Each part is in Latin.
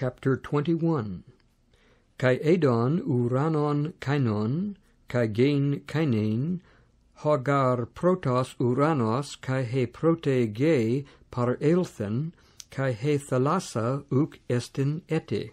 chapter 21 kai edon uranon kainon kai gain kainin hogar protos uranos kai he prote ge par elthen kai he thalassa uk estin ete.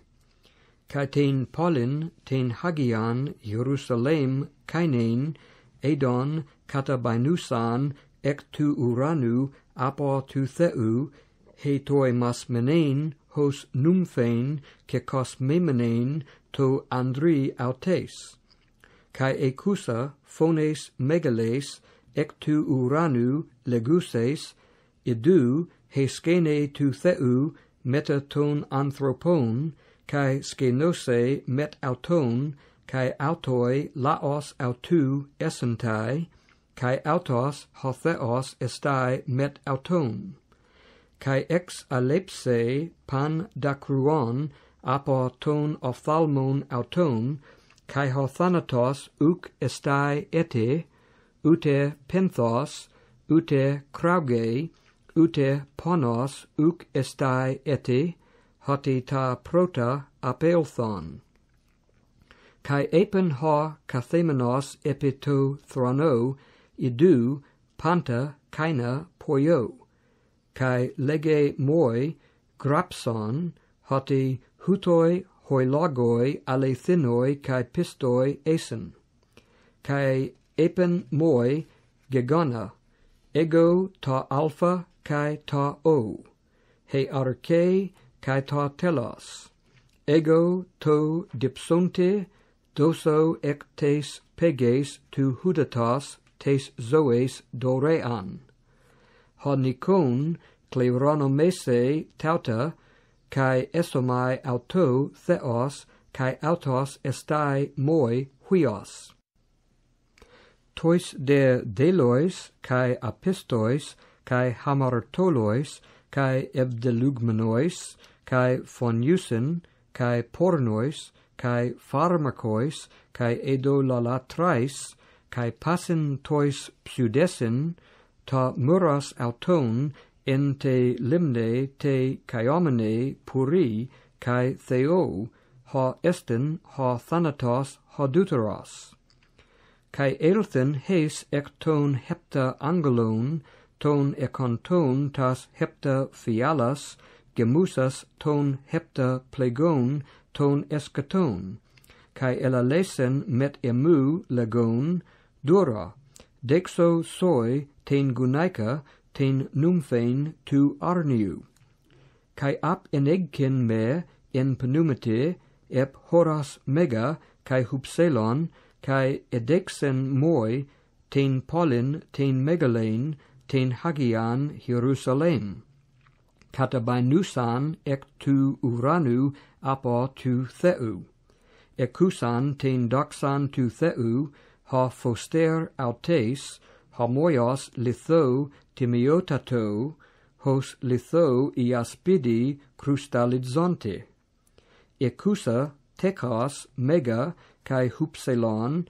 Kai ten polin ten hagian jerusalem kainin edon kata bainusan ek tu uranu apo tu theu he toi mas menein hos numphein ke kos memenein to andri autes. Kai ecusa phones megales ectu uranu leguses idu heskene tu theu meta ton anthropon kai skenose met auton kai autoi laos autu essentai kai autos hotheos estai met auton kai ex alepse pan dacruon apo ton ophthalmon auton, kai ho thanatos uc estai ete, ute penthos, ute krauge ute ponos uk estai ete, hoti ta prota apelthon. kai epen ho kathemenos epito throno, idu, panta, kaina poio kai lege moi grapson hoti hutoi hoilogoi alethinoi kai pistoi esen kai epen moi gegona, ego ta alpha kai ta o, he arche kai ta telos, ego to dipsonte doso ectes peges tu hudatas tes zoes dorean hodnikon kleronomese tauta kai esomai auto theos kai autos estai moi huios. Tois de delois kai apistois kai hamartolois kai evdelugmenois kai phonyusin kai pornois kai pharmakois kai edolalatrais kai passin tois pseudesin ta muras auton en te limne te kaiomene puri kai theo ha estin ha thanatos ha deuteros. Kai elthen hes ek ton hepta angelon ton ekonton tas hepta fialas gemusas ton hepta plegon ton eskaton kai elalesen met emu legon dura Dexo soi ten gunaika ten numphain tu arniu. Kai ap enegken me en pneumate ep horas mega kai hupselon kai edexen moi ten polin ten megalain ten hagian Jerusalem. Katabinusan ek tu uranu apo tu theu. Ekusan ten doxan tu theu ha foster autes homoios litho timiotato hos litho iaspidi crustalizonte. Ecusa tekos mega kai hupselon,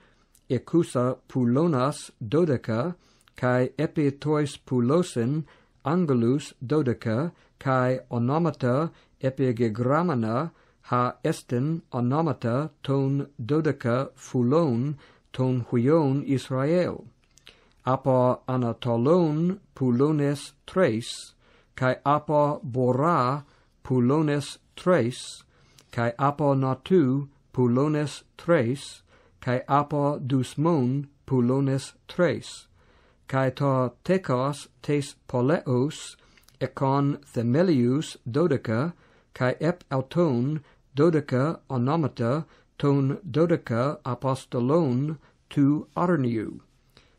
ecusa pulonas dodeca kai epitois pulosin angulus dodeca kai onomata epigegramana ha estin onomata ton dodeca fulon ton huion Israel, apo Anatolon pulones tres, kai apo Bora pulones tres, kai apo Natu pulones tres, kai apo Dusmon pulones tres, kai to tekos tes Poleos, ekon Themelius dodeca, kai ep auton dodeca onomata ton dodeca apostolon tu arniu,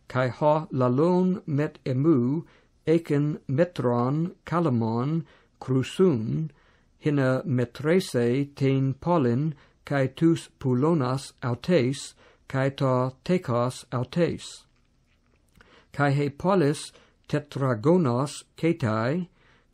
kai ha lalon met emu, eken metron kalamon crusun, hina metrese ten polin, kai tus pulonas autes, kai ta tekos autes. kai he polis tetragonos ketai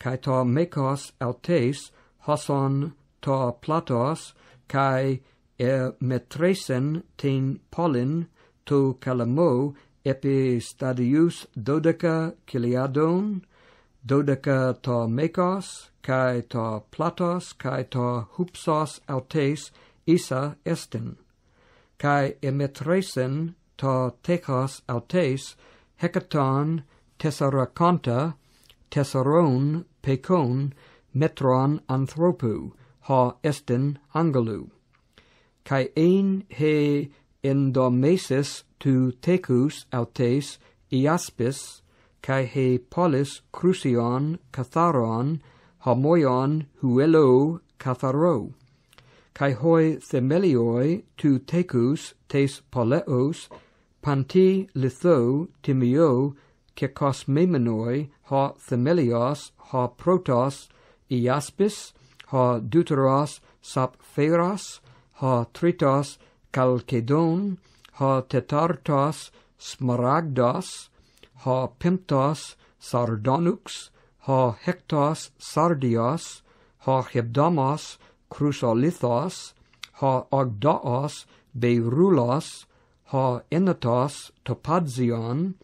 kai ta mekos autes, hoson ta platos, kai er metresen ten pollen to calamo epi stadius dodeca Kiliadon, dodeca to Mekos, cae to Platos, cae to Hupsos autes Isa estin, cae emetresen to Tecos autes Hecaton, tesaraconta tesaron Pecon, Metron anthropu, ha estin angelu kai ein he endomesis tu tecus autes iaspis kai he polis crucion katharon homoion huelo catharo. Kai hoi themelioi tu tecus tes poleos panti litho timio ke kosmemenoi ha themelios ha protos iaspis ha deuteros sapferos ha tritos calcedon, ha tetartos smaragdos, ha pimptos sardonux, ha hectos sardios, ha hebdamos chrysolithos, ha ogdaos beirulos, ha enatos topazion,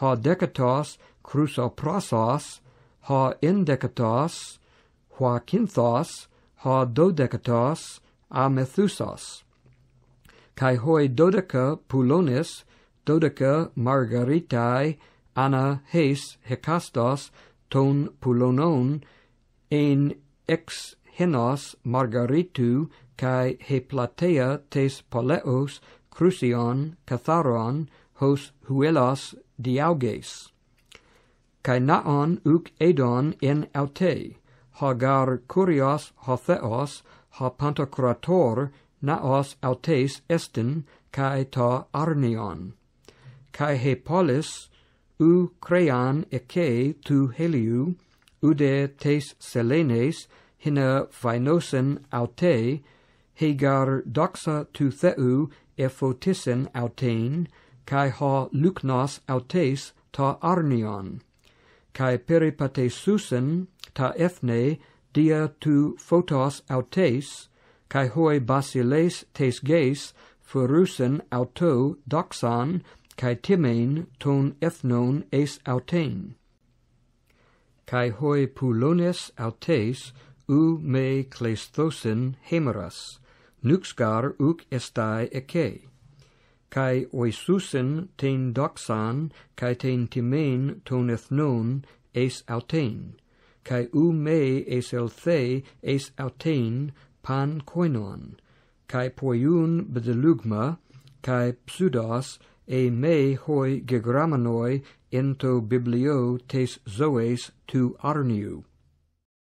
ha decatos chrysoprasos, ha indecatos, ha quinthos, ha dodecatos, a Methusos, hoi dodeca pulonis, dodeca margaritae, ana heis hecastos, ton pulonon, en ex henos margaritu, kai he platea tes poleos, crucion, catharon, hos huelos diauges. Kai naon uc edon en aute, hagar curios hotheos, ha Pantocrator naos autes estin kai ta Arnion. Kai he polis u crean eke tu heliu ude tes selenes hina phinosen aute hegar doxa tu theu ephotisen autein kai ha luknos autes ta arnion. Kai peripatesusen ta ethne dia tu photos autes, kai hoi basiles tes geis furusen auto doxan, kai timein ton ethnon es autein. Kai hoi pulones autes u me cleisthosen hemeras, nuxgar uc estai eke. Kai oisusen ten doxan, kai ten timein ton ethnon es autein kai u me es el es autein pan koinon kai poiun bedelugma kai pseudos e me hoi gegramanoi ento biblio tes zoes tu arniu.